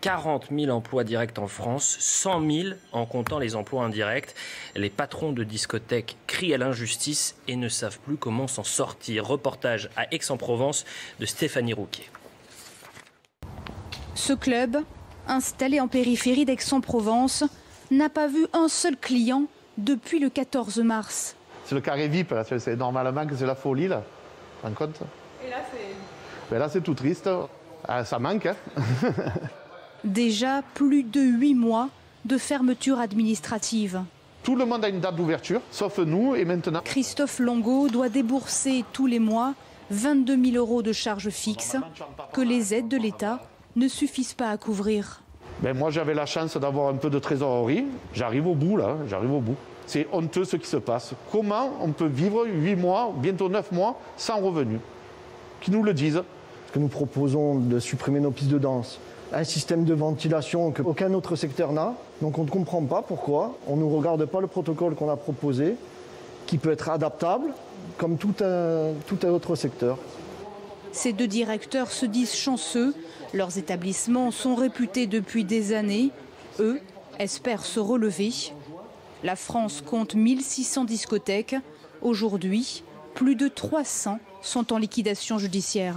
40 000 emplois directs en France, 100 000 en comptant les emplois indirects. Les patrons de discothèques crient à l'injustice et ne savent plus comment s'en sortir. Reportage à Aix-en-Provence de Stéphanie Rouquet. Ce club, installé en périphérie d'Aix-en-Provence, n'a pas vu un seul client depuis le 14 mars. C'est le carré VIP, c'est normalement que c'est la folie là. Tu compte? Et là c'est. Ben là c'est tout triste. Ah, ça manque. Hein Déjà plus de huit mois de fermeture administrative. Tout le monde a une date d'ouverture, sauf nous et maintenant. Christophe Longo doit débourser tous les mois 22 000 euros de charges fixes que les aides de l'État ne suffisent pas à couvrir. Ben moi j'avais la chance d'avoir un peu de trésorerie. J'arrive au bout là, j'arrive au bout. C'est honteux ce qui se passe. Comment on peut vivre 8 mois, bientôt 9 mois, sans revenus? Qui nous le disent. Que nous proposons de supprimer nos pistes de danse, un système de ventilation qu'aucun autre secteur n'a. Donc on ne comprend pas pourquoi. On ne regarde pas le protocole qu'on a proposé, qui peut être adaptable comme tout un, tout un autre secteur. Ces deux directeurs se disent chanceux. Leurs établissements sont réputés depuis des années. Eux espèrent se relever. La France compte 1600 discothèques. Aujourd'hui, plus de 300 sont en liquidation judiciaire.